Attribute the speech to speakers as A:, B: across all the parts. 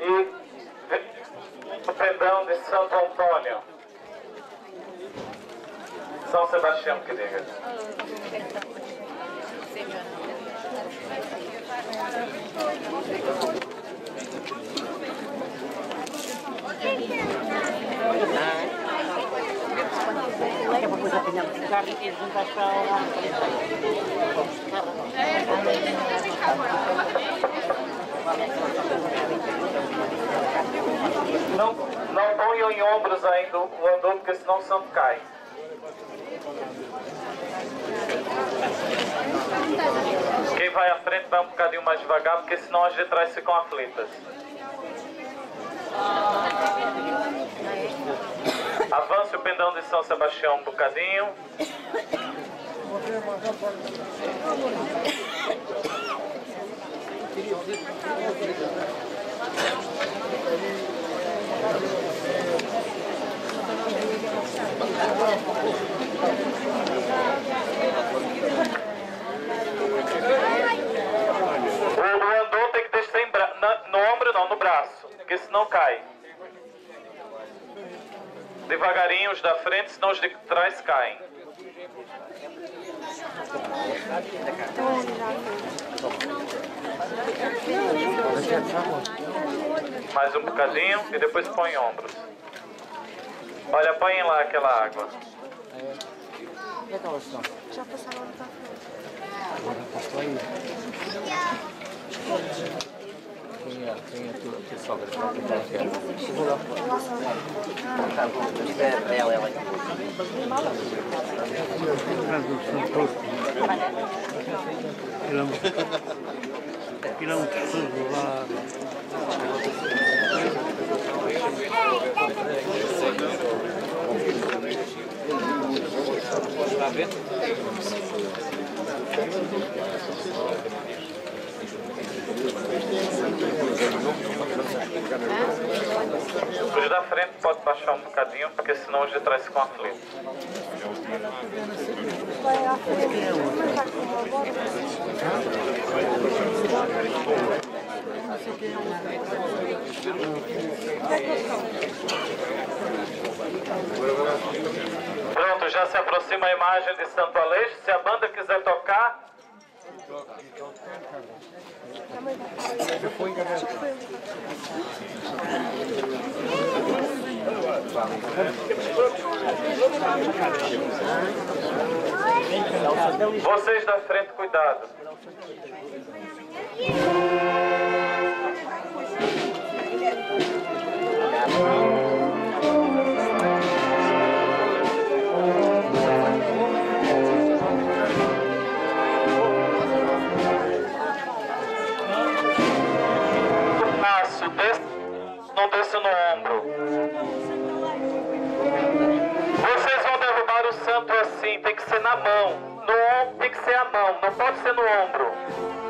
A: e o pendão de Santo Antônio. São Sebastião que diga.
B: É uma coisa que não.
A: Não, não ponham em ombros ainda o andor, porque senão o santo cai. Quem vai à frente vai um bocadinho mais devagar, porque senão as de trás ficam aflitas. Avance o pendão de São Sebastião um bocadinho. Devagarinho os da frente, senão os de trás caem. Mais um bocadinho e depois põe ombros. Olha, põe lá aquela água.
C: Onde é que elas estão?
D: Já passaram para a frente.
C: Agora passou aí. Quem é? Quem é a tua, a tua sogra? Quem é que é? Eu vou lá.
B: Ela, ela.
E: Era um, era
A: um tesouro lá. Frente pode baixar um bocadinho, porque senão
D: com uma bola.
A: Pronto, já se aproxima a imagem de Santo Aleixo. Se a banda quiser tocar, vocês da frente, cuidado. Tem que ser na mão. No tem que ser a mão, não pode ser no ombro.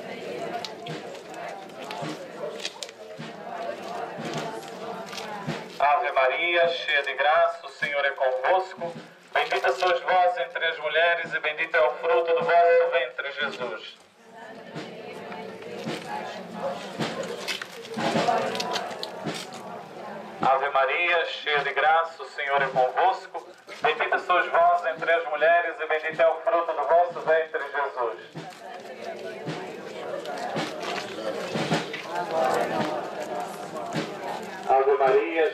A: Ave Maria, cheia de graça, o Senhor é convosco. Bendita sois vós entre as mulheres, e bendito é o fruto do vosso ventre, Jesus. Ave Maria, cheia de graça, o Senhor é convosco. Bendita sois vós entre as mulheres, e bendito é o fruto do vosso ventre, Jesus. Ave Maria,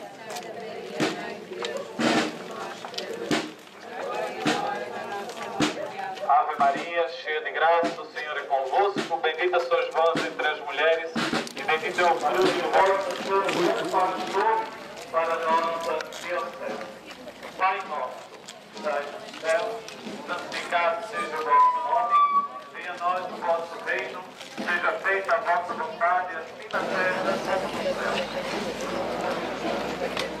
A: Ave Maria, cheia de graça, o Senhor é convosco. Bendita sois vós entre as mulheres, e bendito é o fruto do vosso pastor, para nossa diocese. Pai nosso, que estás no céu, santificado seja o vosso nome, venha a nós o vosso reino, seja feita a vossa vontade, assim na terra como no céu.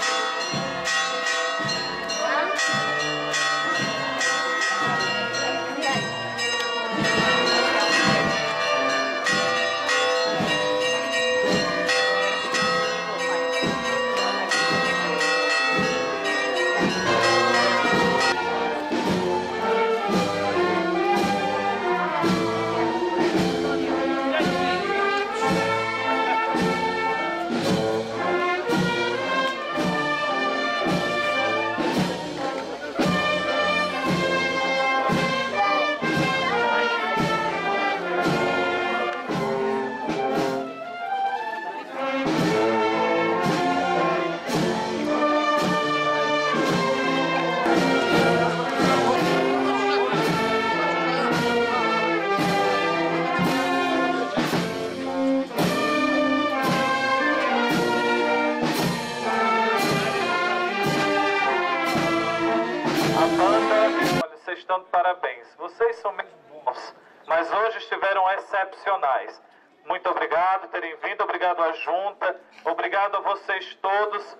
A: Excepcionais. Muito obrigado por terem vindo, obrigado à junta, obrigado a vocês todos